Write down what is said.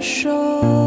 说。